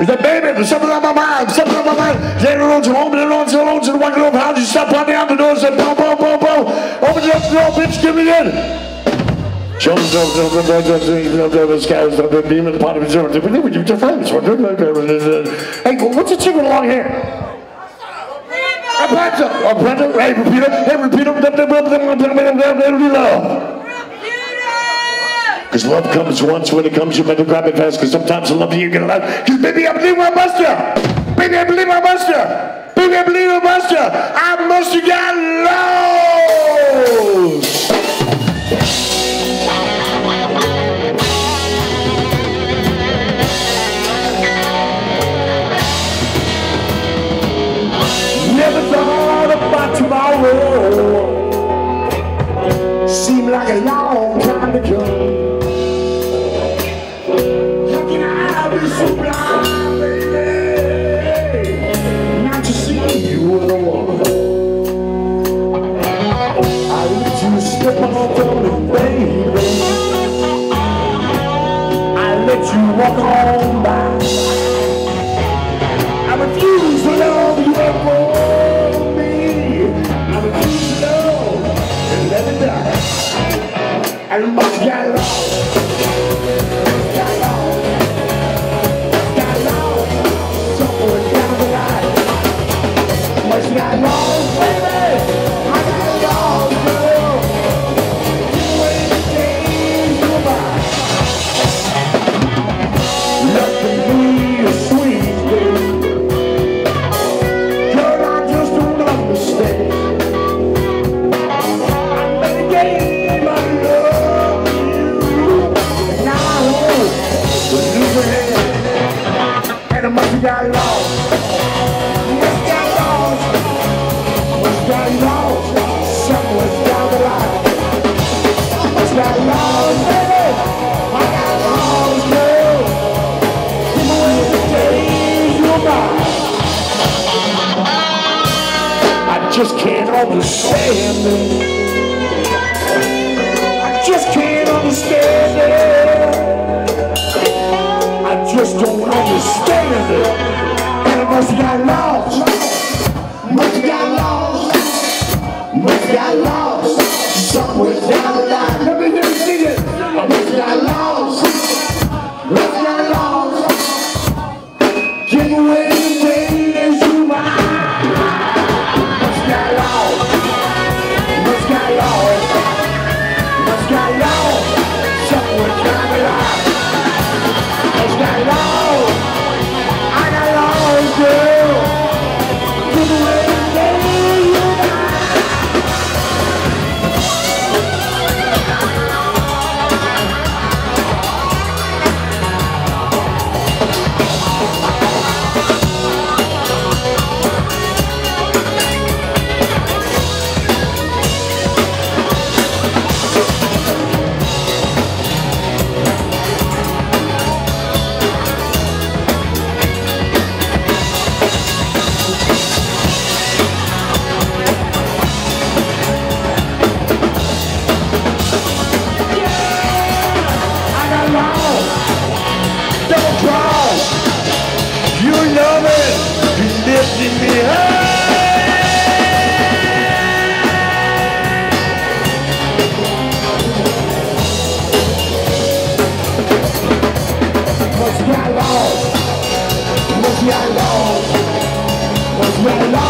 Is that baby? Something on my mind. Something on my mind. It on to home and on to alone to the one little house. You stop on down the door and say, boom, boom, boom, boom. Open the door, bitch, give me in. The the the. Hey, what's the chick with long hair? A Brenda, a oh, Brenda, hey, repeat it, hey, repeat it. Because love comes once, when it comes, you better grab it fast. Because sometimes the love you get alive. Because baby, I believe I must you. Baby, I believe I must you. Baby, I believe I must you. I must have got lost. Walk on by. I refuse to love you for me. I refuse to love and let it die. And must get lost. Just can't understand it. I just can't understand it. I just don't understand it. And I must have got lost. Must have got lost. Must have got lost. Lost. Must got